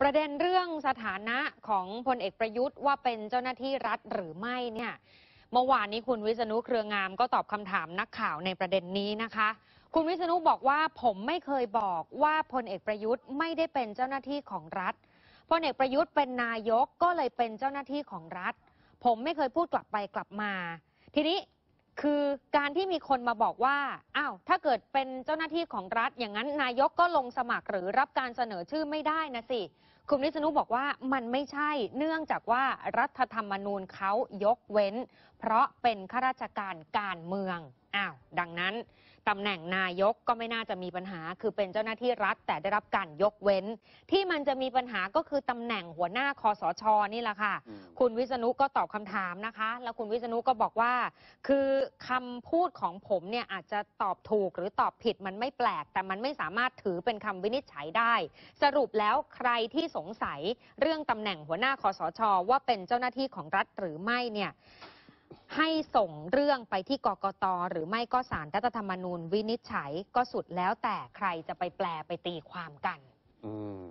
ประเด็นเรื่องสถานะของพลเอกประยุทธ์ว่าเป็นเจ้าหน้าที่รัฐหรือไม่เนี่ย เมื่อวานนี้คุณวิษณุเครืองามก็ตอบคำถามนักข่าวในประเด็นนี้นะคะ คุณวิษณุบอกว่าผมไม่เคยบอกว่าพลเอกประยุทธ์ไม่ได้เป็นเจ้าหน้าที่ของรัฐพลเอกประยุทธ์เป็นนายกก็เลยเป็นเจ้าหน้าที่ของรัฐ ผมไม่เคยพูดกลับไปกลับมา ทีนี้ คือการที่มีคนมาบอกว่าอ้าวถ้าเกิดเป็นเจ้าหน้าที่ของรัฐ อย่างนั้นนายกก็ลงสมัครหรือรับการเสนอชื่อไม่ได้นะสิคุณวิษณุบอกว่ามันไม่ใช่เนื่องจากว่ารัฐธรรมนูญเขายกเว้น เพราะเป็นข้าราชการการเมืองอ้าวดังนั้นตำแหน่งนายกก็ไม่น่าจะมีปัญหา คือเป็นเจ้าหน้าที่รัฐแต่ได้รับการยกเว้น ที่มันจะมีปัญหาก็คือตำแหน่งหัวหน้าคอสชนี่แหละค่ะ คุณวิษณุก็ตอบคำถามนะคะ แล้วคุณวิษณุก็บอกว่า คือคำพูดของผมเนี่ยอาจจะตอบถูกหรือตอบผิดมันไม่แปลก แต่มันไม่สามารถถือเป็นคำวินิจฉัยได้ สรุปแล้วใครที่สงสัยเรื่องตำแหน่งหัวหน้าคอสช ว่าเป็นเจ้าหน้าที่ของรัฐหรือไม่เนี่ยให้ส่งเรื่องไปที่กกตหรือไม่ก็สารรัฐธรรมนูญวินิจฉัยก็สุดแล้วแต่ใครจะไปแปลไปตีความกัน อืม